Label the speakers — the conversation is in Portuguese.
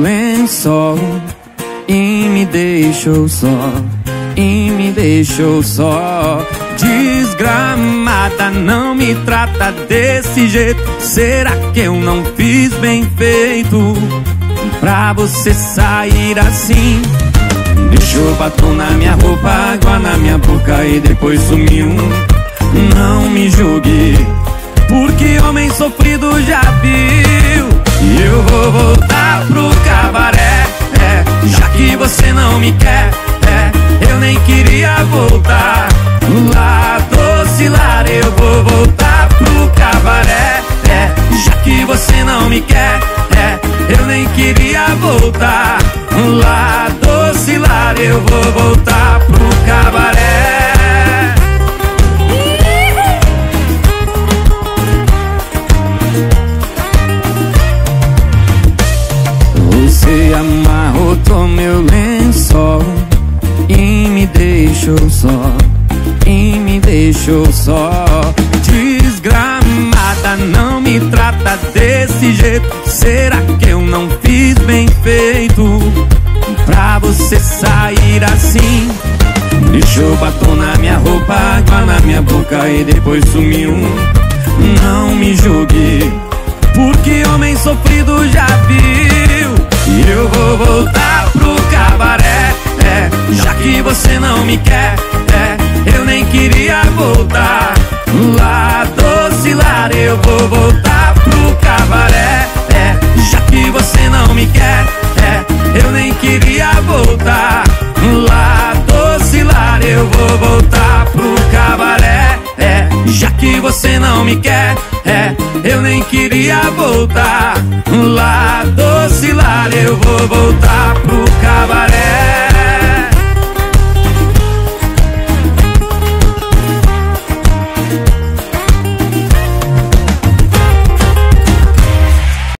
Speaker 1: lençol e me deixou só, e me deixou só. Desgramada, não me trata desse jeito. Será que eu não fiz bem feito? Pra você sair assim. Deixou batom na minha roupa, água na minha boca e depois sumiu. Não me julgue, porque homem sofrido já viu. E eu vou voltar você não me quer, é, eu nem queria voltar. Lá docilar, eu vou voltar pro cabaré, é, já que você não me quer, é, eu nem queria voltar. Lá docilar, eu vou voltar pro cabaré. Você amarrotou meu lençol me deixou só, e me deixou só. Desgramada, não me trata desse jeito. Será que eu não fiz bem feito pra você sair assim? Deixou batom na minha roupa, água na minha boca e depois sumiu. Não me julgue, porque homem sofrido você não me quer, é, eu nem queria voltar. Lá docilar, eu vou voltar pro cabaré, é, já que você não me quer, é, eu nem queria voltar. Lá docilar, eu vou voltar pro cabaré, é, já que você não me quer, é, eu nem queria voltar. Lá docilar, eu vou voltar pro cabaré.